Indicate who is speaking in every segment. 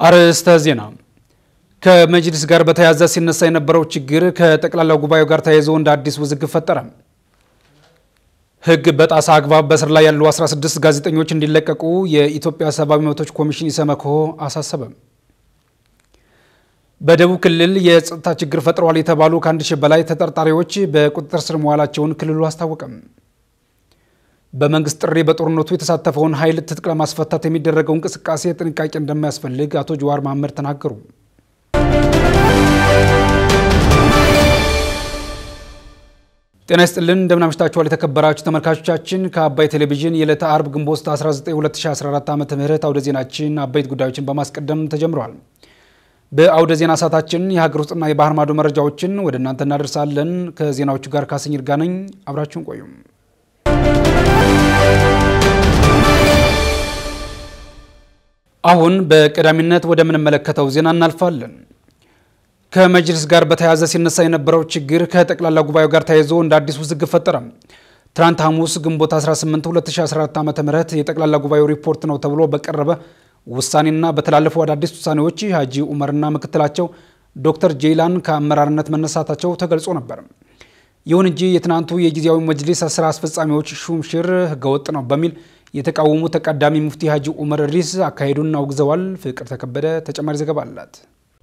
Speaker 1: አርዕስተ ዜና። ከመጅሊስ ጋር በተያያዘ ሲነሳ የነበረው ችግር ከጠቅላላው ጉባኤው ጋር ተያይዞ እንደ አዲስ ውዝግብ ፈጠረ። ሕግ በጣሳ አግባብ በስር ላይ ያሉ 16 ጋዜጠኞች እንዲለቀቁ የኢትዮጵያ ሰብአዊ መብቶች ኮሚሽን ኢሰመኮ አሳሰበ። በደቡብ ክልል የጸጥታ ችግር ፈጥረዋል የተባሉ ከአንድ ሺህ በላይ ተጠርጣሪዎች በቁጥጥር ስር መዋላቸውን ክልሉ አስታወቀም። በመንግስት ጥሪ በጦርነቱ የተሳተፈውን ኃይል ትጥቅ ለማስፈታት የሚደረገው እንቅስቃሴ ጥንቃቄ እንደማያስፈልግ አቶ ጀዋር መሐመድ ተናገሩ። ጤና ይስጥልን እንደምን አምሽታችኋል የተከበራችሁ ተመልካቾቻችን። ከአባይ ቴሌቪዥን የዕለተ አርብ ግንቦት 19 2014 ዓ ም አውደ ዜናችን አበይት ጉዳዮችን በማስቀደም ተጀምረዋል። በአውደ ዜና ሰዓታችን የሀገር ውስጥና የባህር ማዶ መረጃዎችን ወደ እናንተ እናደርሳለን። ከዜናዎቹ ጋር ካስኝር ጋር ነኝ። አብራችሁን ቆዩም። አሁን በቀዳሚነት ወደምንመለከተው ዜና እናልፋለን። ከመጅሊስ ጋር በተያያዘ ሲነሳ የነበረው ችግር ከጠቅላላ ጉባኤው ጋር ተያይዞ እንደ አዲስ ውዝግብ ፈጠረ። ትናንት ሐሙስ ግንቦት 18 2014 ዓ ም የጠቅላላ ጉባኤው ሪፖርት ነው ተብሎ በቀረበ ውሳኔና በተላለፉ አዳዲስ ውሳኔዎች ሀጂ ኡመርና ምክትላቸው ዶክተር ጄይላን ከአመራርነት መነሳታቸው ተገልጾ ነበር። ይሁን እንጂ የትናንቱ የጊዜያዊ መጅሊስ ስራ አስፈጻሚዎች ሹምሽር ህገወጥ ነው በሚል የተቃወሙ ተቀዳሚ ሙፍቲ ሀጂ ኡመር እድሪስ አካሄዱን አውግዘዋል። ፍቅር ተከበደ ተጨማሪ ዘገባ አላት።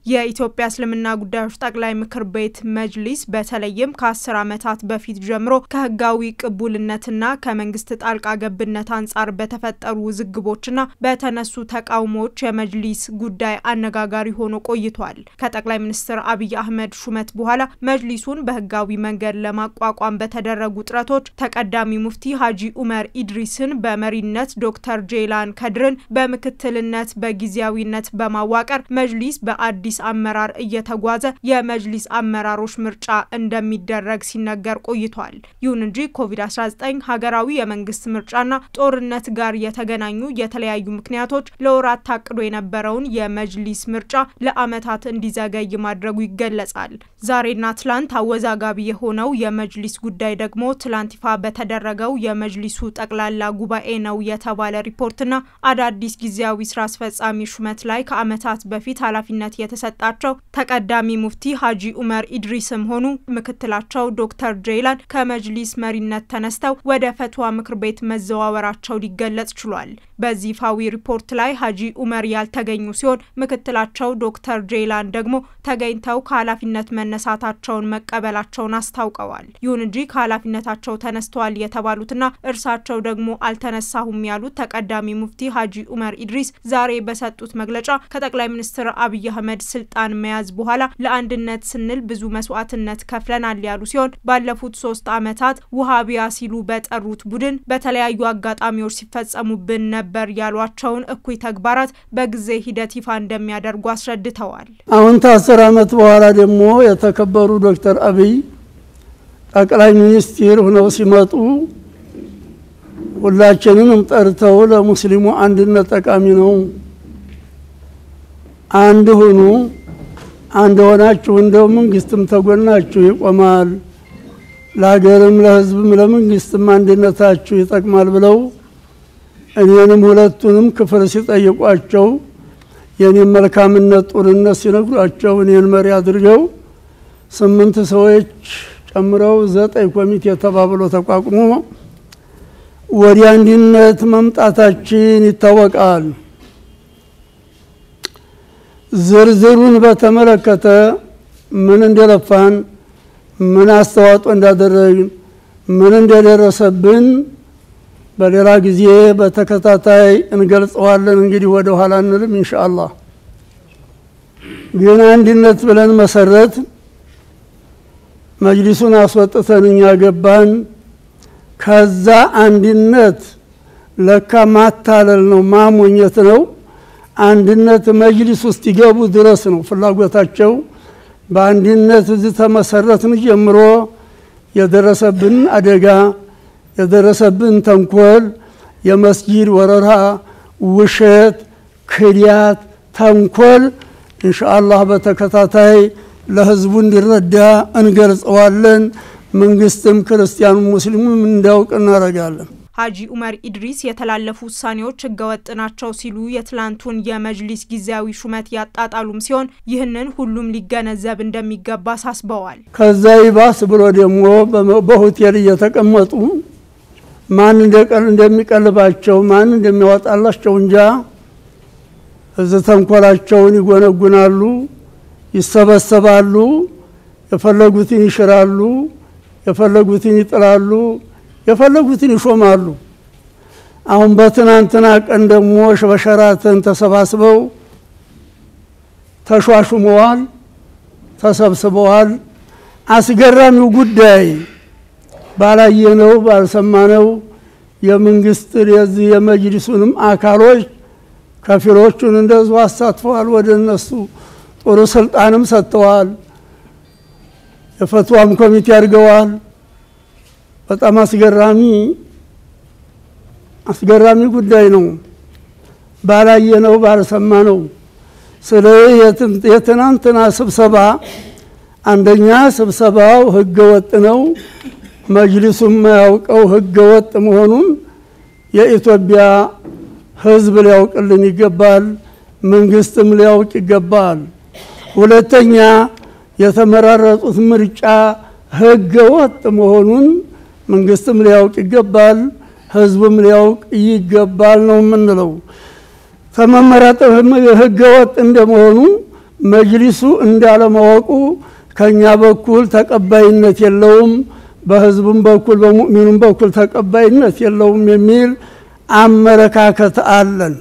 Speaker 2: የኢትዮጵያ እስልምና ጉዳዮች ጠቅላይ ምክር ቤት መጅሊስ በተለይም ከአስር ዓመታት በፊት ጀምሮ ከህጋዊ ቅቡልነትና ከመንግስት ጣልቃ ገብነት አንጻር በተፈጠሩ ውዝግቦችና በተነሱ ተቃውሞዎች የመጅሊስ ጉዳይ አነጋጋሪ ሆኖ ቆይቷል። ከጠቅላይ ሚኒስትር አብይ አህመድ ሹመት በኋላ መጅሊሱን በህጋዊ መንገድ ለማቋቋም በተደረጉ ጥረቶች ተቀዳሚ ሙፍቲ ሀጂ ኡመር ኢድሪስን በመሪነት ዶክተር ጄይላን ከድርን በምክትልነት በጊዜያዊነት በማዋቀር መጅሊስ በአዲስ አመራር እየተጓዘ የመጅሊስ አመራሮች ምርጫ እንደሚደረግ ሲነገር ቆይቷል። ይሁን እንጂ ኮቪድ-19 ሀገራዊ የመንግስት ምርጫና ጦርነት ጋር የተገናኙ የተለያዩ ምክንያቶች ለወራት ታቅዶ የነበረውን የመጅሊስ ምርጫ ለአመታት እንዲዘገይ ማድረጉ ይገለጻል። ዛሬና ትላንት አወዛጋቢ የሆነው የመጅሊስ ጉዳይ ደግሞ ትላንት ይፋ በተደረገው የመጅሊሱ ጠቅላላ ጉባኤ ነው የተባለ ሪፖርትና አዳዲስ ጊዜያዊ ስራ አስፈጻሚ ሹመት ላይ ከአመታት በፊት ኃላፊነት የተሰ ጣቸው ተቀዳሚ ሙፍቲ ሀጂ ኡመር ኢድሪስም ሆኑ ምክትላቸው ዶክተር ጄይላን ከመጅሊስ መሪነት ተነስተው ወደ ፈትዋ ምክር ቤት መዘዋወራቸው ሊገለጽ ችሏል። በዚህ ይፋዊ ሪፖርት ላይ ሀጂ ኡመር ያልተገኙ ሲሆን ምክትላቸው ዶክተር ጄይላን ደግሞ ተገኝተው ከኃላፊነት መነሳታቸውን መቀበላቸውን አስታውቀዋል። ይሁን እንጂ ከኃላፊነታቸው ተነስተዋል የተባሉትና እርሳቸው ደግሞ አልተነሳሁም ያሉት ተቀዳሚ ሙፍቲ ሀጂ ኡመር ኢድሪስ ዛሬ በሰጡት መግለጫ ከጠቅላይ ሚኒስትር አብይ አህመድ ስልጣን መያዝ በኋላ ለአንድነት ስንል ብዙ መስዋዕትነት ከፍለናል ያሉ ሲሆን ባለፉት ሶስት ዓመታት ውሃቢያ ሲሉ በጠሩት ቡድን በተለያዩ አጋጣሚዎች ሲፈጸሙብን ነበር ያሏቸውን እኩይ ተግባራት በጊዜ ሂደት ይፋ እንደሚያደርጉ አስረድተዋል።
Speaker 3: አሁን ከአስር ዓመት በኋላ ደግሞ የተከበሩ ዶክተር አብይ ጠቅላይ ሚኒስትር ሆነው ሲመጡ ሁላችንንም ጠርተው ለሙስሊሙ አንድነት ጠቃሚ ነው አንድ ሁኑ፣ አንድ ሆናችሁ እንደው መንግስትም ተጎናችሁ ይቆማል፣ ለሀገርም ለሕዝብም ለመንግስትም አንድነታችሁ ይጠቅማል ብለው እኔንም ሁለቱንም ክፍል ሲጠይቋቸው የኔን መልካምነት ጡርነት ሲነግሯቸው እኔን መሪ አድርገው ስምንት ሰዎች ጨምረው ዘጠኝ ኮሚቴ ተባብሎ ተቋቁሞ ወደ አንድነት መምጣታችን ይታወቃል። ዝርዝሩን በተመለከተ ምን እንደለፋን ምን አስተዋጽኦ እንዳደረግን ምን እንደደረሰብን በሌላ ጊዜ በተከታታይ እንገልጸዋለን። እንግዲህ ወደ ኋላ እንልም ኢንሻአላህ። ግን አንድነት ብለን መሰረት መጅሊሱን አስወጥተን እኛ ገባን። ከዛ አንድነት ለካ ማታለል ነው ማሞኘት ነው። አንድነት መጅሊስ ውስጥ ይገቡ ድረስ ነው ፍላጎታቸው። በአንድነት እዚህ ተመሰረትን ጀምሮ የደረሰብን አደጋ የደረሰብን ተንኮል፣ የመስጂድ ወረራ፣ ውሸት፣ ክዳት፣ ተንኮል ኢንሻአላህ በተከታታይ ለህዝቡ እንዲረዳ እንገልጸዋለን። መንግስትም ክርስቲያኑ ሙስሊሙም እንዲያውቅ እናደርጋለን።
Speaker 2: ሀጂ ኡመር ኢድሪስ የተላለፉ ውሳኔዎች ህገወጥ ናቸው ሲሉ የትላንቱን የመጅሊስ ጊዜያዊ ሹመት ያጣጣሉም ሲሆን ይህንን ሁሉም ሊገነዘብ እንደሚገባ አሳስበዋል።
Speaker 3: ከዛ ይባስ ብሎ ደግሞ በሆቴል እየተቀመጡ ማን እንደሚቀልባቸው ማን እንደሚያወጣላቸው እንጃ እዚህ ተንኮላቸውን ይጎነጉናሉ፣ ይሰበሰባሉ፣ የፈለጉትን ይሽራሉ፣ የፈለጉትን ይጥላሉ፣ የፈለጉትን ይሾማሉ። አሁን በትናንትና ቀን ደግሞ በሸራተን ተሰባስበው ተሿሹመዋል፣ ተሰብስበዋል። አስገራሚው ጉዳይ ባላየነው ባልሰማነው የመንግስት የዚህ የመጅሊሱንም አካሎች ከፊሎቹን እንደዙ አሳትፈዋል። ወደ እነሱ ጥሩ ስልጣንም ሰጥተዋል። የፈትዋም ኮሚቴ አድርገዋል። በጣም አስገራሚ አስገራሚ ጉዳይ ነው። ባላየነው ባልሰማነው ስለ የትናንትና ስብሰባ አንደኛ ስብሰባው ህገ ወጥ ነው። መጅሊሱ የማያውቀው ህገ ወጥ መሆኑን የኢትዮጵያ ህዝብ ሊያውቅልን ይገባል። መንግስትም ሊያውቅ ይገባል። ሁለተኛ የተመራረጡት ምርጫ ህገ ወጥ መሆኑን መንግስትም ሊያውቅ ይገባል። ህዝብም ሊያውቅ ይገባል ነው የምንለው። ከመመረጥ ህገ ወጥ እንደመሆኑ መጅሊሱ እንዳለማወቁ ከኛ በኩል ተቀባይነት የለውም፣ በህዝቡም በኩል በሙእሚኑም በኩል ተቀባይነት የለውም የሚል አመለካከት አለን።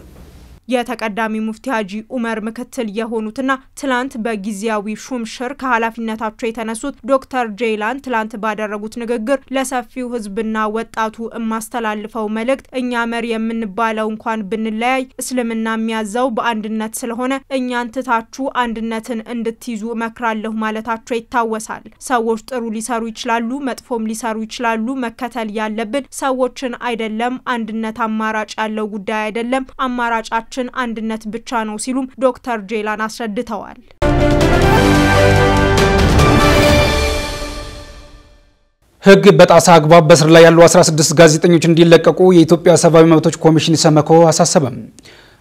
Speaker 2: የተቀዳሚ ሙፍቲ ሀጂ ኡመር ምክትል የሆኑትና ትላንት በጊዜያዊ ሹምሽር ከኃላፊነታቸው የተነሱት ዶክተር ጄይላን ትላንት ባደረጉት ንግግር ለሰፊው ህዝብና ወጣቱ የማስተላልፈው መልእክት እኛ መሪ የምንባለው እንኳን ብንለያይ እስልምና የሚያዘው በአንድነት ስለሆነ እኛን ትታችሁ አንድነትን እንድትይዙ እመክራለሁ ማለታቸው ይታወሳል። ሰዎች ጥሩ ሊሰሩ ይችላሉ፣ መጥፎም ሊሰሩ ይችላሉ። መከተል ያለብን ሰዎችን አይደለም። አንድነት አማራጭ ያለው ጉዳይ አይደለም። አማራጫችን ችን አንድነት ብቻ ነው ሲሉም ዶክተር ጄላን አስረድተዋል።
Speaker 1: ህግ በጣሳ አግባብ በስር ላይ ያሉ 16 ጋዜጠኞች እንዲለቀቁ የኢትዮጵያ ሰብአዊ መብቶች ኮሚሽን ኢሰመኮ አሳሰበም።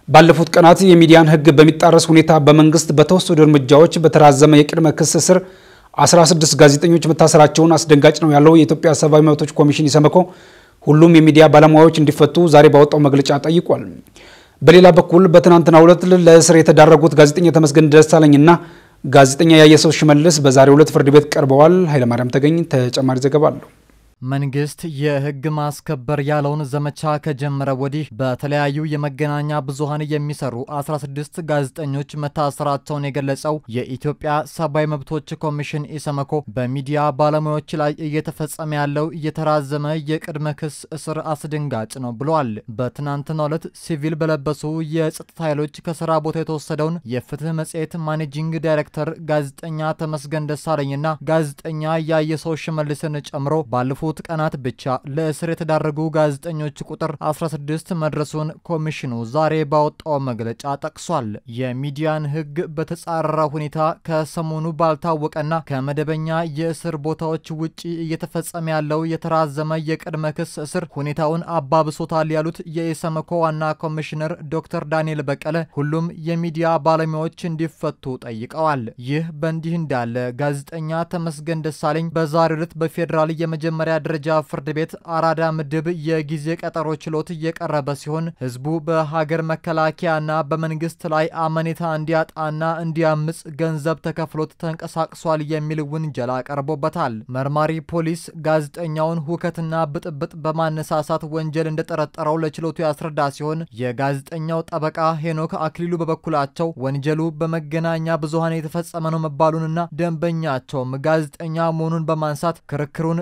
Speaker 1: ባለፉት ቀናት የሚዲያን ህግ በሚጣረስ ሁኔታ በመንግስት በተወሰዱ እርምጃዎች በተራዘመ የቅድመ ክስ ስር 16 ጋዜጠኞች መታሰራቸውን አስደንጋጭ ነው ያለው የኢትዮጵያ ሰብአዊ መብቶች ኮሚሽን ኢሰመኮ ሁሉም የሚዲያ ባለሙያዎች እንዲፈቱ ዛሬ ባወጣው መግለጫ ጠይቋል። በሌላ በኩል በትናንትናው ዕለት ለእስር የተዳረጉት ጋዜጠኛ ተመስገን ደሳለኝና ጋዜጠኛ ያየሰው ሽመልስ በዛሬው ዕለት ፍርድ ቤት ቀርበዋል። ኃይለማርያም ተገኝ ተጨማሪ ዘገባ አለው።
Speaker 4: መንግስት የህግ ማስከበር ያለውን ዘመቻ ከጀመረ ወዲህ በተለያዩ የመገናኛ ብዙኃን የሚሰሩ 16 ጋዜጠኞች መታሰራቸውን የገለጸው የኢትዮጵያ ሰብአዊ መብቶች ኮሚሽን ኢሰመኮ በሚዲያ ባለሙያዎች ላይ እየተፈጸመ ያለው እየተራዘመ የቅድመ ክስ እስር አስደንጋጭ ነው ብለዋል። በትናንትናው ዕለት ሲቪል በለበሱ የጸጥታ ኃይሎች ከስራ ቦታ የተወሰደውን የፍትህ መጽሔት ማኔጂንግ ዳይሬክተር ጋዜጠኛ ተመስገን ደሳለኝና ጋዜጠኛ ያየሰው ሽመልስን ጨምሮ ባለፉ ባለፉት ቀናት ብቻ ለእስር የተዳረጉ ጋዜጠኞች ቁጥር 16 መድረሱን ኮሚሽኑ ዛሬ ባወጣው መግለጫ ጠቅሷል። የሚዲያን ህግ በተጻረረ ሁኔታ ከሰሞኑ ባልታወቀና ከመደበኛ የእስር ቦታዎች ውጪ እየተፈጸመ ያለው የተራዘመ የቅድመ ክስ እስር ሁኔታውን አባብሶታል ያሉት የኢሰመኮ ዋና ኮሚሽነር ዶክተር ዳንኤል በቀለ ሁሉም የሚዲያ ባለሙያዎች እንዲፈቱ ጠይቀዋል። ይህ በእንዲህ እንዳለ ጋዜጠኛ ተመስገን ደሳለኝ በዛሬው ዕለት በፌዴራል የመጀመሪያ ደረጃ ፍርድ ቤት አራዳ ምድብ የጊዜ ቀጠሮ ችሎት እየቀረበ ሲሆን ህዝቡ በሀገር መከላከያና በመንግስት ላይ አመኔታ እንዲያጣና እንዲያምጽ ገንዘብ ተከፍሎት ተንቀሳቅሷል የሚል ውንጀላ ቀርቦበታል። መርማሪ ፖሊስ ጋዜጠኛውን ሁከትና ብጥብጥ በማነሳሳት ወንጀል እንደጠረጠረው ለችሎቱ ያስረዳ ሲሆን የጋዜጠኛው ጠበቃ ሄኖክ አክሊሉ በበኩላቸው ወንጀሉ በመገናኛ ብዙኃን የተፈጸመ ነው መባሉንና ደንበኛቸውም ጋዜጠኛ መሆኑን በማንሳት ክርክሩን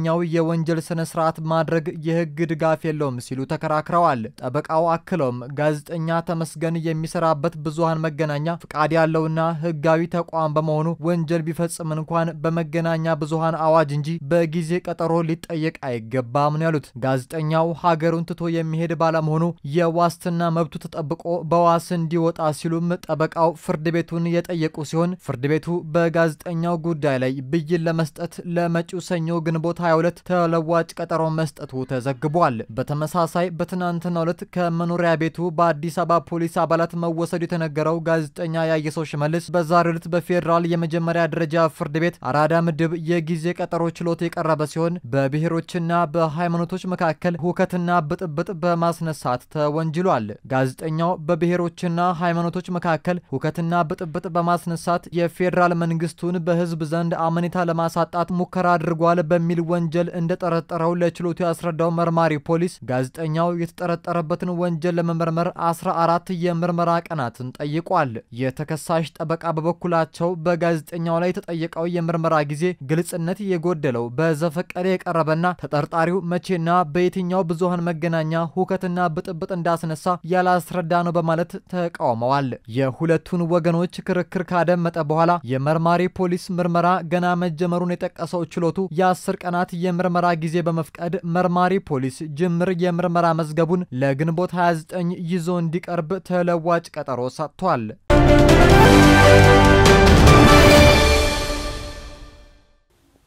Speaker 4: በመደበኛው የወንጀል ስነ ስርዓት ማድረግ የህግ ድጋፍ የለውም ሲሉ ተከራክረዋል። ጠበቃው አክለውም ጋዜጠኛ ተመስገን የሚሰራበት ብዙሃን መገናኛ ፍቃድ ያለውና ህጋዊ ተቋም በመሆኑ ወንጀል ቢፈጽም እንኳን በመገናኛ ብዙሃን አዋጅ እንጂ በጊዜ ቀጠሮ ሊጠየቅ አይገባም ነው ያሉት። ጋዜጠኛው ሀገሩን ትቶ የሚሄድ ባለመሆኑ የዋስትና መብቱ ተጠብቆ በዋስ እንዲወጣ ሲሉም ጠበቃው ፍርድ ቤቱን የጠየቁ ሲሆን ፍርድ ቤቱ በጋዜጠኛው ጉዳይ ላይ ብይን ለመስጠት ለመጪው ሰኞ ግንቦት 22 ተለዋጭ ቀጠሮ መስጠቱ ተዘግቧል። በተመሳሳይ በትናንትናው ዕለት ከመኖሪያ ቤቱ በአዲስ አበባ ፖሊስ አባላት መወሰዱ የተነገረው ጋዜጠኛ ያየሰው ሽመልስ በዛሬው ዕለት በፌዴራል የመጀመሪያ ደረጃ ፍርድ ቤት አራዳ ምድብ የጊዜ ቀጠሮ ችሎት የቀረበ ሲሆን በብሔሮችና በሃይማኖቶች መካከል ሁከትና ብጥብጥ በማስነሳት ተወንጅሏል። ጋዜጠኛው በብሔሮችና ሃይማኖቶች መካከል ሁከትና ብጥብጥ በማስነሳት የፌዴራል መንግስቱን በህዝብ ዘንድ አመኔታ ለማሳጣት ሙከራ አድርጓል በሚል ወንጀል እንደጠረጠረው ለችሎቱ ያስረዳው መርማሪ ፖሊስ ጋዜጠኛው የተጠረጠረበትን ወንጀል ለመመርመር 14 የምርመራ ቀናትን ጠይቋል። የተከሳሽ ጠበቃ በበኩላቸው በጋዜጠኛው ላይ የተጠየቀው የምርመራ ጊዜ ግልጽነት የጎደለው በዘፈቀደ የቀረበና ተጠርጣሪው መቼና በየትኛው ብዙሃን መገናኛ ሁከትና ብጥብጥ እንዳስነሳ ያላስረዳ ነው በማለት ተቃውመዋል። የሁለቱን ወገኖች ክርክር ካደመጠ በኋላ የመርማሪ ፖሊስ ምርመራ ገና መጀመሩን የጠቀሰው ችሎቱ የአስር ቀናት የምርመራ ጊዜ በመፍቀድ መርማሪ ፖሊስ ጅምር የምርመራ መዝገቡን ለግንቦት 29 ይዞ እንዲቀርብ ተለዋጭ ቀጠሮ ሰጥቷል።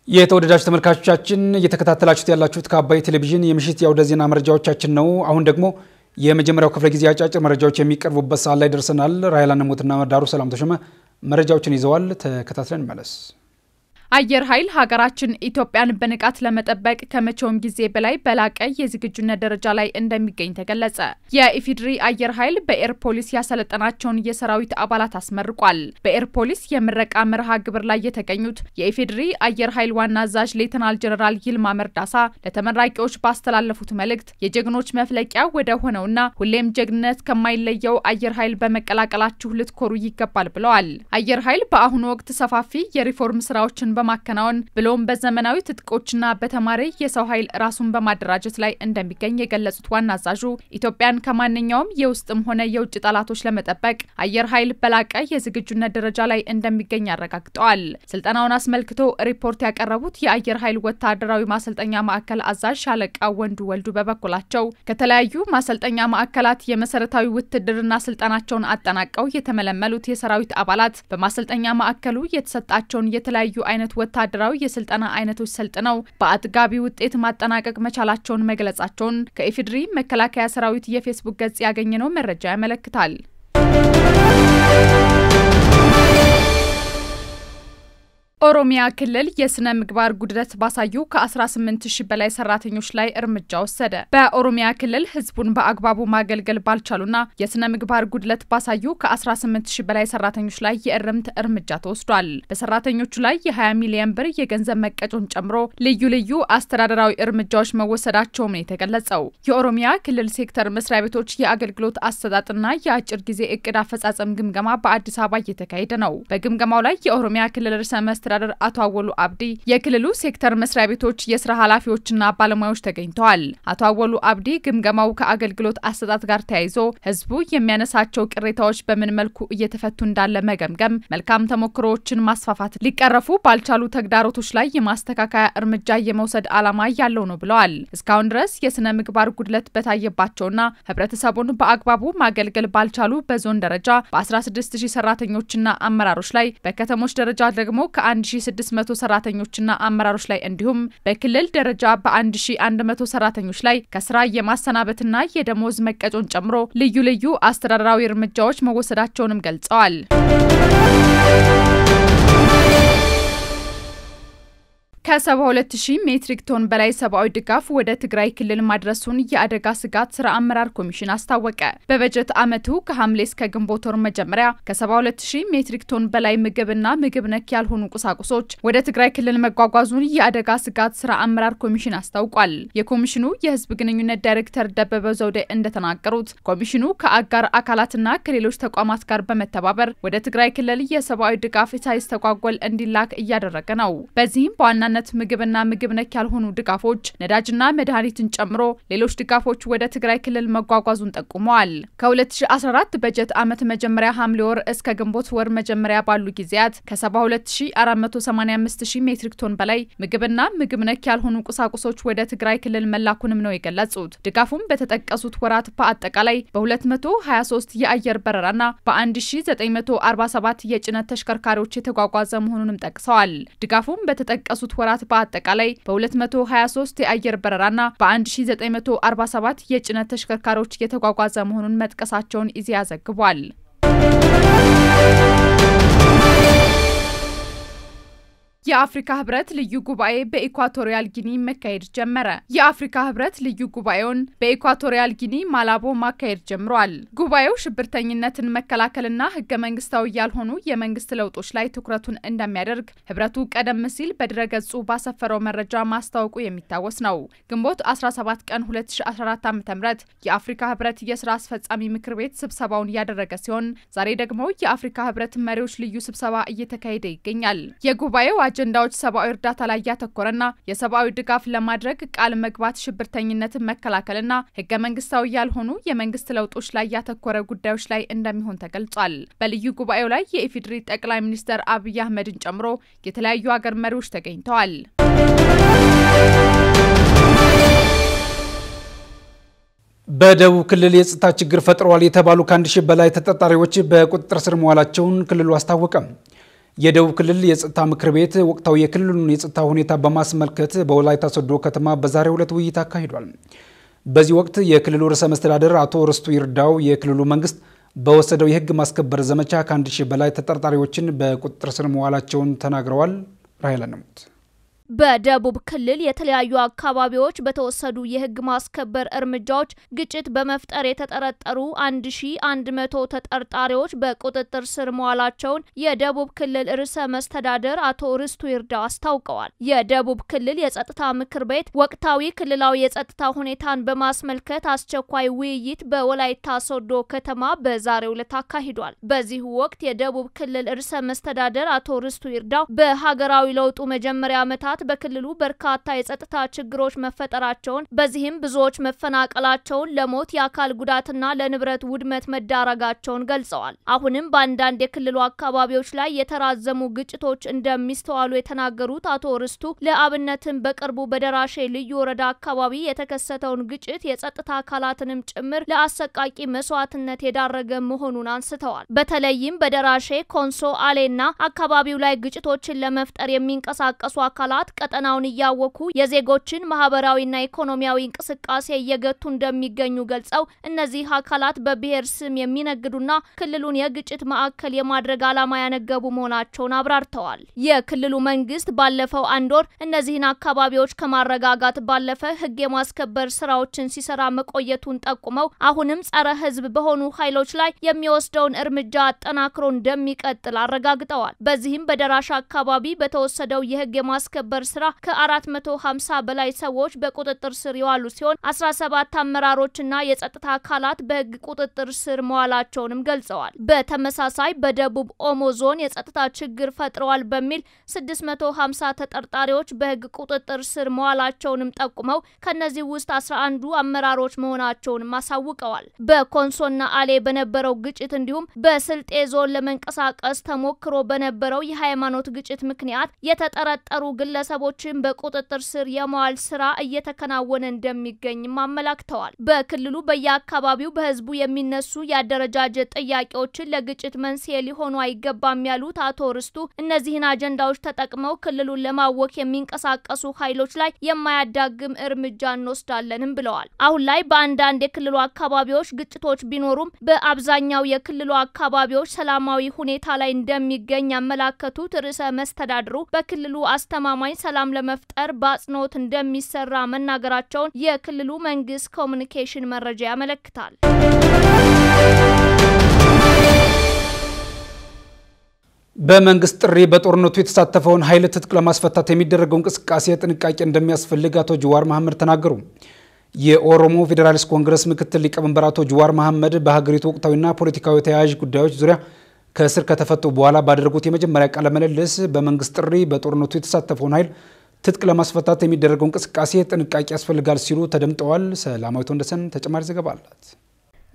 Speaker 1: የተወደዳችሁ ተመልካቾቻችን እየተከታተላችሁት ያላችሁት ከአባይ ቴሌቪዥን የምሽት የአውደ ዜና መረጃዎቻችን ነው። አሁን ደግሞ የመጀመሪያው ክፍለ ጊዜ አጫጭር መረጃዎች የሚቀርቡበት ሰዓት ላይ ደርሰናል። ራይላ ነሞትና ዳሩ ሰላም ተሾመ መረጃዎችን ይዘዋል። ተከታትለን መለስ
Speaker 5: አየር ኃይል ሀገራችን ኢትዮጵያን በንቃት ለመጠበቅ ከመቼውም ጊዜ በላይ በላቀ የዝግጁነት ደረጃ ላይ እንደሚገኝ ተገለጸ። የኢፌዴሪ አየር ኃይል በኤር ፖሊስ ያሰለጠናቸውን የሰራዊት አባላት አስመርቋል። በኤር ፖሊስ የምረቃ መርሃ ግብር ላይ የተገኙት የኢፌዴሪ አየር ኃይል ዋና አዛዥ ሌተናል ጀነራል ይልማ መርዳሳ ለተመራቂዎች ባስተላለፉት መልእክት የጀግኖች መፍለቂያ ወደ ሆነውና ሁሌም ጀግንነት ከማይለየው አየር ኃይል በመቀላቀላችሁ ልትኮሩ ይገባል ብለዋል። አየር ኃይል በአሁኑ ወቅት ሰፋፊ የሪፎርም ስራዎችን በማከናወን ብሎም በዘመናዊ ትጥቆችና በተማሪ የሰው ኃይል ራሱን በማደራጀት ላይ እንደሚገኝ የገለጹት ዋና አዛዡ ኢትዮጵያን ከማንኛውም የውስጥም ሆነ የውጭ ጠላቶች ለመጠበቅ አየር ኃይል በላቀ የዝግጁነት ደረጃ ላይ እንደሚገኝ አረጋግጠዋል። ስልጠናውን አስመልክቶ ሪፖርት ያቀረቡት የአየር ኃይል ወታደራዊ ማሰልጠኛ ማዕከል አዛዥ ሻለቃ ወንዱ ወልዱ በበኩላቸው ከተለያዩ ማሰልጠኛ ማዕከላት የመሰረታዊ ውትድርና ስልጠናቸውን አጠናቀው የተመለመሉት የሰራዊት አባላት በማሰልጠኛ ማዕከሉ የተሰጣቸውን የተለያዩ አይነት ወታደራዊ የስልጠና አይነቶች ሰልጥነው በአጥጋቢ ውጤት ማጠናቀቅ መቻላቸውን መግለጻቸውን ከኢፌዴሪ መከላከያ ሰራዊት የፌስቡክ ገጽ ያገኘነው መረጃ ያመለክታል። ኦሮሚያ ክልል የስነ ምግባር ጉድለት ባሳዩ ከ18 ሺህ በላይ ሰራተኞች ላይ እርምጃ ወሰደ። በኦሮሚያ ክልል ህዝቡን በአግባቡ ማገልገል ባልቻሉና የስነ ምግባር ጉድለት ባሳዩ ከ18 ሺህ በላይ ሰራተኞች ላይ የእርምት እርምጃ ተወስዷል። በሰራተኞቹ ላይ የ20 ሚሊዮን ብር የገንዘብ መቀጮን ጨምሮ ልዩ ልዩ አስተዳደራዊ እርምጃዎች መወሰዳቸውም ነው የተገለጸው። የኦሮሚያ ክልል ሴክተር መስሪያ ቤቶች የአገልግሎት አሰጣጥና የአጭር ጊዜ እቅድ አፈጻጸም ግምገማ በአዲስ አበባ እየተካሄደ ነው። በግምገማው ላይ የኦሮሚያ ክልል ርዕሰ መስተዳደር አቶ አወሉ አብዲ፣ የክልሉ ሴክተር መስሪያ ቤቶች የስራ ኃላፊዎችና ባለሙያዎች ተገኝተዋል። አቶ አወሉ አብዲ ግምገማው ከአገልግሎት አሰጣጥ ጋር ተያይዞ ህዝቡ የሚያነሳቸው ቅሬታዎች በምን መልኩ እየተፈቱ እንዳለ መገምገም፣ መልካም ተሞክሮዎችን ማስፋፋት፣ ሊቀረፉ ባልቻሉ ተግዳሮቶች ላይ የማስተካከያ እርምጃ የመውሰድ ዓላማ ያለው ነው ብለዋል። እስካሁን ድረስ የስነ ምግባር ጉድለት በታየባቸውና ህብረተሰቡን በአግባቡ ማገልገል ባልቻሉ በዞን ደረጃ በ16000 ሰራተኞችና አመራሮች ላይ በከተሞች ደረጃ ደግሞ ከ1600 ሰራተኞችና አመራሮች ላይ እንዲሁም በክልል ደረጃ በ1100 ሰራተኞች ላይ ከስራ የማሰናበትና የደሞዝ መቀጮን ጨምሮ ልዩ ልዩ አስተዳደራዊ እርምጃዎች መወሰዳቸውንም ገልጸዋል። ከ72 ሺህ ሜትሪክ ቶን በላይ ሰብአዊ ድጋፍ ወደ ትግራይ ክልል ማድረሱን የአደጋ ስጋት ስራ አመራር ኮሚሽን አስታወቀ። በበጀት ዓመቱ ከሐምሌ እስከ ግንቦት ወር መጀመሪያ ከ72 ሺህ ሜትሪክ ቶን በላይ ምግብና ምግብ ነክ ያልሆኑ ቁሳቁሶች ወደ ትግራይ ክልል መጓጓዙን የአደጋ ስጋት ስራ አመራር ኮሚሽን አስታውቋል። የኮሚሽኑ የህዝብ ግንኙነት ዳይሬክተር ደበበ ዘውዴ እንደተናገሩት ኮሚሽኑ ከአጋር አካላትና ከሌሎች ተቋማት ጋር በመተባበር ወደ ትግራይ ክልል የሰብአዊ ድጋፍ ሳይስተጓጎል እንዲላክ እያደረገ ነው። በዚህም በዋናነት ምግብና ምግብ ነክ ያልሆኑ ድጋፎች ነዳጅና መድኃኒትን ጨምሮ ሌሎች ድጋፎች ወደ ትግራይ ክልል መጓጓዙን ጠቁመዋል። ከ2014 በጀት ዓመት መጀመሪያ ሐምሌ ወር እስከ ግንቦት ወር መጀመሪያ ባሉ ጊዜያት ከ72485 ሜትሪክ ቶን በላይ ምግብና ምግብ ነክ ያልሆኑ ቁሳቁሶች ወደ ትግራይ ክልል መላኩንም ነው የገለጹት። ድጋፉም በተጠቀሱት ወራት በአጠቃላይ በ223 የአየር በረራና በ1947 የጭነት ተሽከርካሪዎች የተጓጓዘ መሆኑንም ጠቅሰዋል። ድጋፉም በተጠቀሱት ወራት በአጠቃላይ በ223 የአየር በረራና በ1947 የጭነት ተሽከርካሪዎች እየተጓጓዘ መሆኑን መጥቀሳቸውን ኢዜአ ዘግቧል። የአፍሪካ ህብረት ልዩ ጉባኤ በኢኳቶሪያል ጊኒ መካሄድ ጀመረ። የአፍሪካ ህብረት ልዩ ጉባኤውን በኢኳቶሪያል ጊኒ ማላቦ ማካሄድ ጀምሯል። ጉባኤው ሽብርተኝነትን መከላከልና ህገ መንግስታዊ ያልሆኑ የመንግስት ለውጦች ላይ ትኩረቱን እንደሚያደርግ ህብረቱ ቀደም ሲል በድረገጹ ባሰፈረው መረጃ ማስታወቁ የሚታወስ ነው። ግንቦት 17 ቀን 2014 ዓ ም የአፍሪካ ህብረት የስራ አስፈጻሚ ምክር ቤት ስብሰባውን እያደረገ ሲሆን ዛሬ ደግሞ የአፍሪካ ህብረት መሪዎች ልዩ ስብሰባ እየተካሄደ ይገኛል። የጉባኤው አጀንዳዎች ሰብአዊ እርዳታ ላይ ያተኮረና የሰብአዊ ድጋፍ ለማድረግ ቃል መግባት፣ ሽብርተኝነትን መከላከልና ህገ መንግስታዊ ያልሆኑ የመንግስት ለውጦች ላይ ያተኮረ ጉዳዮች ላይ እንደሚሆን ተገልጿል። በልዩ ጉባኤው ላይ የኢፌዴሪ ጠቅላይ ሚኒስትር አብይ አህመድን ጨምሮ የተለያዩ ሀገር መሪዎች ተገኝተዋል።
Speaker 1: በደቡብ ክልል የጸጥታ ችግር ፈጥረዋል የተባሉ ከአንድ ሺህ በላይ ተጠርጣሪዎች በቁጥጥር ስር መዋላቸውን ክልሉ አስታወቀ። የደቡብ ክልል የጸጥታ ምክር ቤት ወቅታዊ የክልሉን የጸጥታ ሁኔታ በማስመልከት በወላይታ ሶዶ ከተማ በዛሬው ዕለት ውይይት አካሂዷል። በዚህ ወቅት የክልሉ ርዕሰ መስተዳደር አቶ ርስቱ ይርዳው የክልሉ መንግስት በወሰደው የህግ ማስከበር ዘመቻ ከአንድ ሺህ በላይ ተጠርጣሪዎችን በቁጥጥር ስር መዋላቸውን ተናግረዋል። ራይላ ነሙት
Speaker 6: በደቡብ ክልል የተለያዩ አካባቢዎች በተወሰዱ የህግ ማስከበር እርምጃዎች ግጭት በመፍጠር የተጠረጠሩ 1100 ተጠርጣሪዎች በቁጥጥር ስር መዋላቸውን የደቡብ ክልል ርዕሰ መስተዳደር አቶ ርስቱ ይርዳው አስታውቀዋል። የደቡብ ክልል የጸጥታ ምክር ቤት ወቅታዊ ክልላዊ የጸጥታ ሁኔታን በማስመልከት አስቸኳይ ውይይት በወላይታ ሶዶ ከተማ በዛሬው ዕለት አካሂዷል። በዚሁ ወቅት የደቡብ ክልል ርዕሰ መስተዳደር አቶ ርስቱ ይርዳው በሀገራዊ ለውጡ መጀመሪያ ዓመታት በክልሉ በርካታ የጸጥታ ችግሮች መፈጠራቸውን በዚህም ብዙዎች መፈናቀላቸውን ለሞት የአካል ጉዳትና ለንብረት ውድመት መዳረጋቸውን ገልጸዋል። አሁንም በአንዳንድ የክልሉ አካባቢዎች ላይ የተራዘሙ ግጭቶች እንደሚስተዋሉ የተናገሩት አቶ ርስቱ ለአብነትም በቅርቡ በደራሼ ልዩ ወረዳ አካባቢ የተከሰተውን ግጭት የጸጥታ አካላትንም ጭምር ለአሰቃቂ መስዋዕትነት የዳረገ መሆኑን አንስተዋል። በተለይም በደራሼ ኮንሶ፣ አሌና አካባቢው ላይ ግጭቶችን ለመፍጠር የሚንቀሳቀሱ አካላት ቀጠናውን እያወኩ የዜጎችን ማህበራዊና ኢኮኖሚያዊ እንቅስቃሴ እየገቱ እንደሚገኙ ገልጸው እነዚህ አካላት በብሔር ስም የሚነግዱና ክልሉን የግጭት ማዕከል የማድረግ ዓላማ ያነገቡ መሆናቸውን አብራርተዋል። የክልሉ መንግስት ባለፈው አንድ ወር እነዚህን አካባቢዎች ከማረጋጋት ባለፈ ህግ የማስከበር ስራዎችን ሲሰራ መቆየቱን ጠቁመው አሁንም ጸረ ህዝብ በሆኑ ኃይሎች ላይ የሚወስደውን እርምጃ አጠናክሮ እንደሚቀጥል አረጋግጠዋል። በዚህም በደራሽ አካባቢ በተወሰደው የህግ የማስከበር ስራ ከ450 በላይ ሰዎች በቁጥጥር ስር የዋሉ ሲሆን 17 አመራሮችና የጸጥታ አካላት በህግ ቁጥጥር ስር መዋላቸውንም ገልጸዋል። በተመሳሳይ በደቡብ ኦሞ ዞን የጸጥታ ችግር ፈጥረዋል በሚል 650 ተጠርጣሪዎች በህግ ቁጥጥር ስር መዋላቸውንም ጠቁመው ከነዚህ ውስጥ 11ዱ አመራሮች መሆናቸውንም አሳውቀዋል። በኮንሶና አሌ በነበረው ግጭት እንዲሁም በስልጤ ዞን ለመንቀሳቀስ ተሞክሮ በነበረው የሃይማኖት ግጭት ምክንያት የተጠረጠሩ ግለሰቦችን በቁጥጥር ስር የመዋል ስራ እየተከናወነ እንደሚገኝም አመላክተዋል። በክልሉ በየአካባቢው በህዝቡ የሚነሱ የአደረጃጀት ጥያቄዎችን ለግጭት መንስኤ ሊሆኑ አይገባም ያሉት አቶ ርስቱ እነዚህን አጀንዳዎች ተጠቅመው ክልሉን ለማወክ የሚንቀሳቀሱ ኃይሎች ላይ የማያዳግም እርምጃ እንወስዳለንም ብለዋል። አሁን ላይ በአንዳንድ የክልሉ አካባቢዎች ግጭቶች ቢኖሩም በአብዛኛው የክልሉ አካባቢዎች ሰላማዊ ሁኔታ ላይ እንደሚገኝ ያመላከቱት ርዕሰ መስተዳድሩ በክልሉ አስተማማኝ ሰላም ለመፍጠር በአጽንኦት እንደሚሰራ መናገራቸውን የክልሉ መንግስት ኮሚኒኬሽን መረጃ ያመለክታል።
Speaker 1: በመንግስት ጥሪ በጦርነቱ የተሳተፈውን ኃይል ትጥቅ ለማስፈታት የሚደረገው እንቅስቃሴ ጥንቃቄ እንደሚያስፈልግ አቶ ጀዋር መሐመድ ተናገሩ። የኦሮሞ ፌዴራሊስት ኮንግረስ ምክትል ሊቀመንበር አቶ ጀዋር መሐመድ በሀገሪቱ ወቅታዊና ፖለቲካዊ ተያያዥ ጉዳዮች ዙሪያ ከእስር ከተፈቱ በኋላ ባደረጉት የመጀመሪያ ቃለ ምልልስ በመንግስት ጥሪ በጦርነቱ የተሳተፈውን ኃይል ትጥቅ ለማስፈታት የሚደረገው እንቅስቃሴ ጥንቃቄ ያስፈልጋል ሲሉ ተደምጠዋል። ሰላማዊት ወንደሰን ተጨማሪ ዘገባ አላት።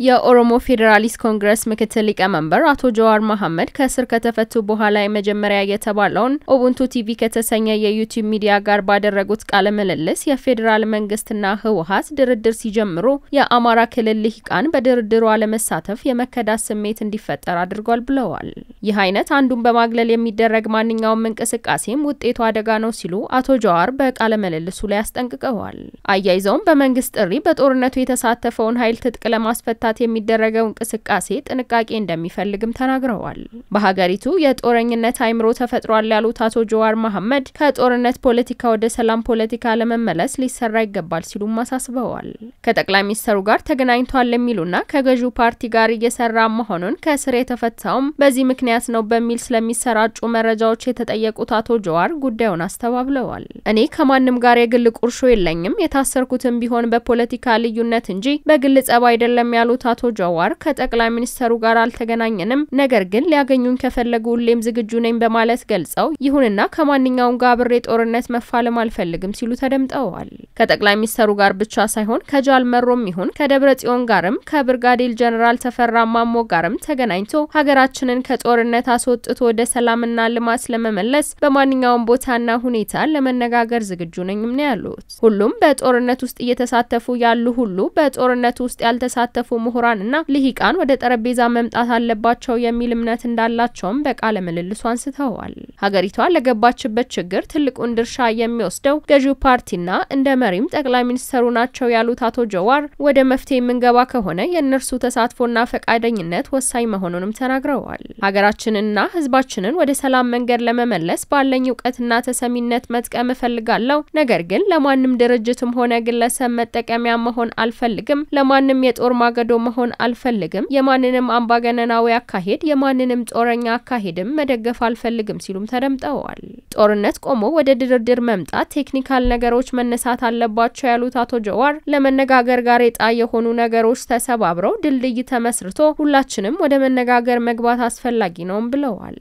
Speaker 7: የኦሮሞ ፌዴራሊስት ኮንግረስ ምክትል ሊቀመንበር አቶ ጀዋር መሐመድ ከእስር ከተፈቱ በኋላ የመጀመሪያ የተባለውን ኦቡንቱ ቲቪ ከተሰኘ የዩቲዩብ ሚዲያ ጋር ባደረጉት ቃለ ምልልስ የፌዴራል መንግስትና ህወሀት ድርድር ሲጀምሩ የአማራ ክልል ልሂቃን በድርድሩ አለመሳተፍ የመከዳት ስሜት እንዲፈጠር አድርጓል ብለዋል። ይህ አይነት አንዱን በማግለል የሚደረግ ማንኛውም እንቅስቃሴም ውጤቱ አደጋ ነው ሲሉ አቶ ጀዋር በቃለ ምልልሱ ላይ አስጠንቅቀዋል። አያይዘውም በመንግስት ጥሪ በጦርነቱ የተሳተፈውን ኃይል ትጥቅ ለማስፈታ ለመፍታት የሚደረገው እንቅስቃሴ ጥንቃቄ እንደሚፈልግም ተናግረዋል። በሀገሪቱ የጦረኝነት አይምሮ ተፈጥሯል ያሉት አቶ ጀዋር መሐመድ ከጦርነት ፖለቲካ ወደ ሰላም ፖለቲካ ለመመለስ ሊሰራ ይገባል ሲሉም አሳስበዋል። ከጠቅላይ ሚኒስትሩ ጋር ተገናኝቷል የሚሉና ከገዢው ፓርቲ ጋር እየሰራ መሆኑን ከእስር የተፈታውም በዚህ ምክንያት ነው በሚል ስለሚሰራጩ መረጃዎች የተጠየቁት አቶ ጀዋር ጉዳዩን አስተባብለዋል። እኔ ከማንም ጋር የግል ቁርሾ የለኝም፣ የታሰርኩትም ቢሆን በፖለቲካ ልዩነት እንጂ በግል ጸብ አይደለም ያሉት አቶ ጀዋር ከጠቅላይ ሚኒስተሩ ጋር አልተገናኘንም፣ ነገር ግን ሊያገኙን ከፈለጉ ሁሌም ዝግጁ ነኝ በማለት ገልጸው ይሁንና ከማንኛውም ጋር አብሬ ጦርነት መፋለም አልፈልግም ሲሉ ተደምጠዋል። ከጠቅላይ ሚኒስተሩ ጋር ብቻ ሳይሆን ከጃል መሮም ይሁን ከደብረ ጽዮን ጋርም ከብርጋዴር ጀኔራል ተፈራ ማሞ ጋርም ተገናኝቶ ሀገራችንን ከጦርነት አስወጥቶ ወደ ሰላምና ልማት ለመመለስ በማንኛውም ቦታና ሁኔታ ለመነጋገር ዝግጁ ነኝም ነው ያሉት። ሁሉም በጦርነት ውስጥ እየተሳተፉ ያሉ ሁሉ በጦርነት ውስጥ ያልተሳተፉ ምሁራንና ልሂቃን ወደ ጠረጴዛ መምጣት አለባቸው የሚል እምነት እንዳላቸውም በቃለ ምልልሱ አንስተዋል። ሀገሪቷ ለገባችበት ችግር ትልቁን ድርሻ የሚወስደው ገዢው ፓርቲና እንደ መሪም ጠቅላይ ሚኒስተሩ ናቸው ያሉት አቶ ጀዋር ወደ መፍትሄ የምንገባ ከሆነ የእነርሱ ተሳትፎና ፈቃደኝነት ወሳኝ መሆኑንም ተናግረዋል። ሀገራችንንና ሕዝባችንን ወደ ሰላም መንገድ ለመመለስ ባለኝ እውቀትና ተሰሚነት መጥቀም እፈልጋለሁ። ነገር ግን ለማንም ድርጅትም ሆነ ግለሰብ መጠቀሚያ መሆን አልፈልግም። ለማንም የጦር ማገዶ መሆን አልፈልግም። የማንንም አምባገነናዊ አካሄድ፣ የማንንም ጦረኛ አካሄድም መደገፍ አልፈልግም ሲሉም ተደምጠዋል። ጦርነት ቆሞ ወደ ድርድር መምጣት ቴክኒካል ነገሮች መነሳት አለባቸው ያሉት አቶ ጀዋር ለመነጋገር ጋሬጣ የሆኑ ነገሮች ተሰባብረው ድልድይ ተመስርቶ ሁላችንም ወደ መነጋገር መግባት አስፈላጊ ነውም ብለዋል።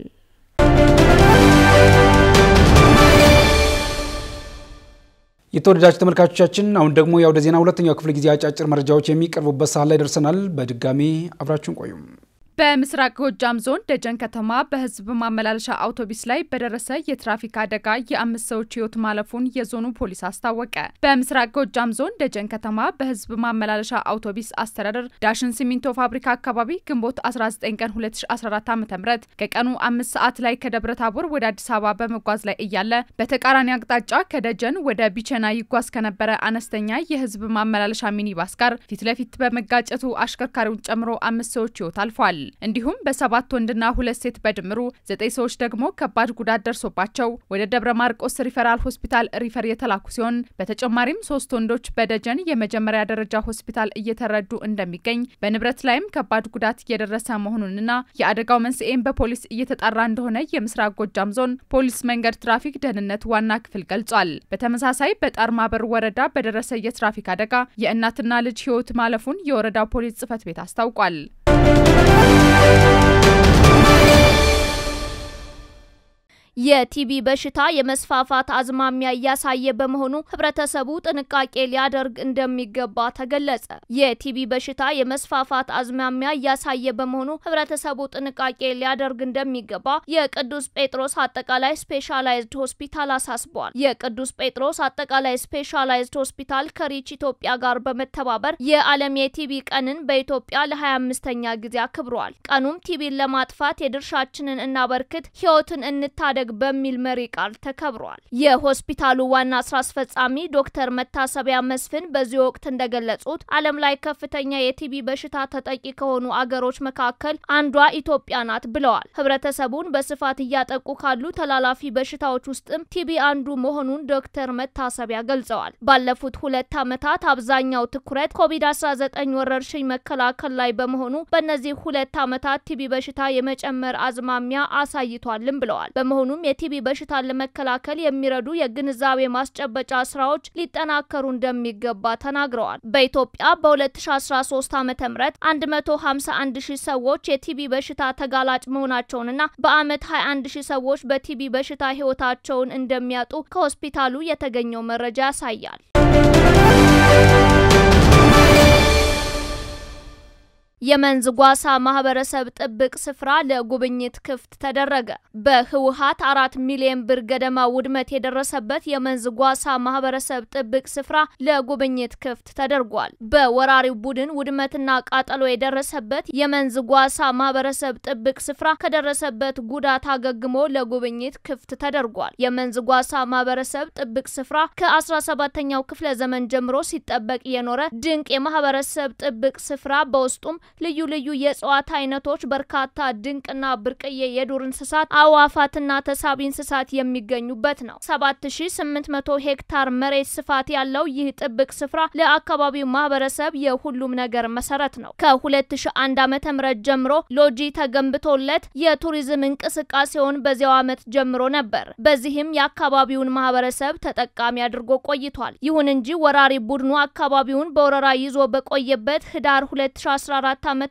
Speaker 1: የተወደዳችሁ ተመልካቾቻችን አሁን ደግሞ የአውደ ዜና ሁለተኛው ክፍለ ጊዜ አጫጭር መረጃዎች የሚቀርቡበት ሰዓት ላይ ደርሰናል። በድጋሚ አብራችሁን ቆዩም።
Speaker 5: በምስራቅ ጎጃም ዞን ደጀን ከተማ በህዝብ ማመላለሻ አውቶቡስ ላይ በደረሰ የትራፊክ አደጋ የአምስት ሰዎች ህይወት ማለፉን የዞኑ ፖሊስ አስታወቀ። በምስራቅ ጎጃም ዞን ደጀን ከተማ በህዝብ ማመላለሻ አውቶቡስ አስተዳደር ዳሽን ሲሚንቶ ፋብሪካ አካባቢ ግንቦት 19 ቀን 2014 ዓ ም ከቀኑ አምስት ሰዓት ላይ ከደብረ ታቦር ወደ አዲስ አበባ በመጓዝ ላይ እያለ በተቃራኒ አቅጣጫ ከደጀን ወደ ቢቸና ይጓዝ ከነበረ አነስተኛ የህዝብ ማመላለሻ ሚኒባስ ጋር ፊት ለፊት በመጋጨቱ አሽከርካሪውን ጨምሮ አምስት ሰዎች ህይወት አልፏል። እንዲሁም በሰባት ወንድና ሁለት ሴት በድምሩ ዘጠኝ ሰዎች ደግሞ ከባድ ጉዳት ደርሶባቸው ወደ ደብረ ማርቆስ ሪፈራል ሆስፒታል ሪፈር የተላኩ ሲሆን በተጨማሪም ሶስት ወንዶች በደጀን የመጀመሪያ ደረጃ ሆስፒታል እየተረዱ እንደሚገኝ በንብረት ላይም ከባድ ጉዳት እየደረሰ መሆኑንና የአደጋው መንስኤም በፖሊስ እየተጣራ እንደሆነ የምስራቅ ጎጃም ዞን ፖሊስ መንገድ ትራፊክ ደህንነት ዋና ክፍል ገልጿል። በተመሳሳይ በጣርማበር ወረዳ በደረሰ የትራፊክ አደጋ የእናትና ልጅ ህይወት ማለፉን የወረዳው ፖሊስ ጽህፈት ቤት አስታውቋል።
Speaker 6: የቲቢ በሽታ የመስፋፋት አዝማሚያ እያሳየ በመሆኑ ህብረተሰቡ ጥንቃቄ ሊያደርግ እንደሚገባ ተገለጸ። የቲቢ በሽታ የመስፋፋት አዝማሚያ እያሳየ በመሆኑ ህብረተሰቡ ጥንቃቄ ሊያደርግ እንደሚገባ የቅዱስ ጴጥሮስ አጠቃላይ ስፔሻላይዝድ ሆስፒታል አሳስቧል። የቅዱስ ጴጥሮስ አጠቃላይ ስፔሻላይዝድ ሆስፒታል ከሪች ኢትዮጵያ ጋር በመተባበር የዓለም የቲቢ ቀንን በኢትዮጵያ ለ25ኛ ጊዜ አክብሯል። ቀኑም ቲቢን ለማጥፋት የድርሻችንን እናበርክት፣ ህይወትን እንታደግ በሚል መሪ ቃል ተከብሯል። የሆስፒታሉ ዋና ስራ አስፈጻሚ ዶክተር መታሰቢያ መስፍን በዚህ ወቅት እንደገለጹት ዓለም ላይ ከፍተኛ የቲቢ በሽታ ተጠቂ ከሆኑ አገሮች መካከል አንዷ ኢትዮጵያ ናት ብለዋል። ህብረተሰቡን በስፋት እያጠቁ ካሉ ተላላፊ በሽታዎች ውስጥም ቲቢ አንዱ መሆኑን ዶክተር መታሰቢያ ገልጸዋል። ባለፉት ሁለት ዓመታት አብዛኛው ትኩረት ኮቪድ-19 ወረርሽኝ መከላከል ላይ በመሆኑ በእነዚህ ሁለት ዓመታት ቲቢ በሽታ የመጨመር አዝማሚያ አሳይቷልም ብለዋል። በመሆኑ የቲቢ በሽታን ለመከላከል የሚረዱ የግንዛቤ ማስጨበጫ ስራዎች ሊጠናከሩ እንደሚገባ ተናግረዋል። በኢትዮጵያ በ2013 ዓ ም 151 ሺህ ሰዎች የቲቢ በሽታ ተጋላጭ መሆናቸውንና በአመት 21 ሺህ ሰዎች በቲቢ በሽታ ህይወታቸውን እንደሚያጡ ከሆስፒታሉ የተገኘው መረጃ ያሳያል። የመንዝ ጓሳ ማህበረሰብ ጥብቅ ስፍራ ለጉብኝት ክፍት ተደረገ። በህወሀት አራት ሚሊዮን ብር ገደማ ውድመት የደረሰበት የመንዝ ጓሳ ማህበረሰብ ጥብቅ ስፍራ ለጉብኝት ክፍት ተደርጓል። በወራሪው ቡድን ውድመትና ቃጠሎ የደረሰበት የመንዝ ጓሳ ማህበረሰብ ጥብቅ ስፍራ ከደረሰበት ጉዳት አገግሞ ለጉብኝት ክፍት ተደርጓል። የመንዝ ጓሳ ማህበረሰብ ጥብቅ ስፍራ ከ17ኛው ክፍለ ዘመን ጀምሮ ሲጠበቅ የኖረ ድንቅ የማህበረሰብ ጥብቅ ስፍራ በውስጡም ልዩ ልዩ የእጽዋት አይነቶች፣ በርካታ ድንቅና ብርቅዬ የዱር እንስሳት፣ አዕዋፋትና ተሳቢ እንስሳት የሚገኙበት ነው። 7800 ሄክታር መሬት ስፋት ያለው ይህ ጥብቅ ስፍራ ለአካባቢው ማህበረሰብ የሁሉም ነገር መሰረት ነው። ከ2001 ዓ.ም ጀምሮ ሎጂ ተገንብቶለት የቱሪዝም እንቅስቃሴውን በዚያው ዓመት ጀምሮ ነበር። በዚህም የአካባቢውን ማህበረሰብ ተጠቃሚ አድርጎ ቆይቷል። ይሁን እንጂ ወራሪ ቡድኑ አካባቢውን በወረራ ይዞ በቆየበት ህዳር 2014 ዓ.ም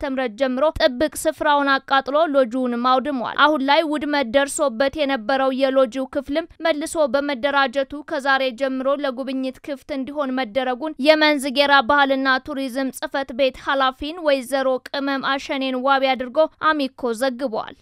Speaker 6: ጀምሮ ጥብቅ ስፍራውን አቃጥሎ ሎጂውንም አውድሟል። አሁን ላይ ውድመት ደርሶበት የነበረው የሎጂው ክፍልም መልሶ በመደራጀቱ ከዛሬ ጀምሮ ለጉብኝት ክፍት እንዲሆን መደረጉን የመንዝ ጌራ ባህልና ቱሪዝም ጽሕፈት ቤት ኃላፊን ወይዘሮ ቅመም አሸኔን ዋቢ አድርጎ አሚኮ ዘግቧል።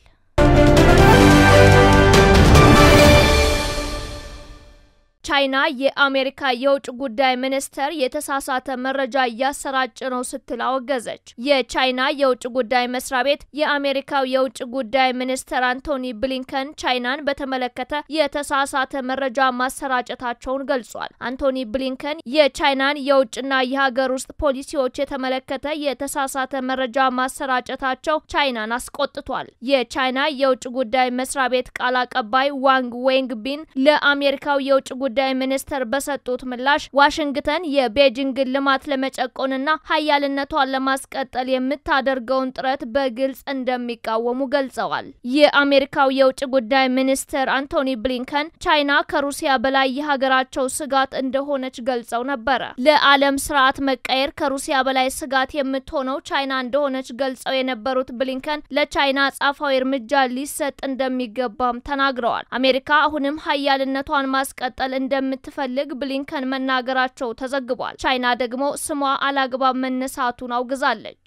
Speaker 6: ቻይና የአሜሪካ የውጭ ጉዳይ ሚኒስተር የተሳሳተ መረጃ እያሰራጨ ነው ስትል አወገዘች። የቻይና የውጭ ጉዳይ መስሪያ ቤት የአሜሪካው የውጭ ጉዳይ ሚኒስተር አንቶኒ ብሊንከን ቻይናን በተመለከተ የተሳሳተ መረጃ ማሰራጨታቸውን ገልጿል። አንቶኒ ብሊንከን የቻይናን የውጭና የሀገር ውስጥ ፖሊሲዎች የተመለከተ የተሳሳተ መረጃ ማሰራጨታቸው ቻይናን አስቆጥቷል። የቻይና የውጭ ጉዳይ መስሪያ ቤት ቃል አቀባይ ዋንግ ዌንቢን ለአሜሪካው የውጭ ጉዳይ ሚኒስተር በሰጡት ምላሽ ዋሽንግተን የቤጂንግን ልማት ለመጨቆንና ሀያልነቷን ለማስቀጠል የምታደርገውን ጥረት በግልጽ እንደሚቃወሙ ገልጸዋል። የአሜሪካው የውጭ ጉዳይ ሚኒስትር አንቶኒ ብሊንከን ቻይና ከሩሲያ በላይ የሀገራቸው ስጋት እንደሆነች ገልጸው ነበረ። ለዓለም ስርዓት መቀየር ከሩሲያ በላይ ስጋት የምትሆነው ቻይና እንደሆነች ገልጸው የነበሩት ብሊንከን ለቻይና አጸፋዊ እርምጃ ሊሰጥ እንደሚገባም ተናግረዋል። አሜሪካ አሁንም ሀያልነቷን ማስቀጠል እንደምትፈልግ ብሊንከን መናገራቸው ተዘግቧል። ቻይና ደግሞ ስሟ አላግባብ መነሳቱን አውግዛለች።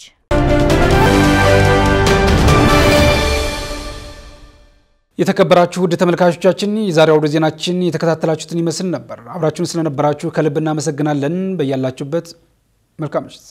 Speaker 1: የተከበራችሁ ውድ ተመልካቾቻችን የዛሬ አውደ ዜናችን የተከታተላችሁትን ይመስል ነበር። አብራችሁን ስለነበራችሁ ከልብ እናመሰግናለን። በያላችሁበት መልካም ምሽት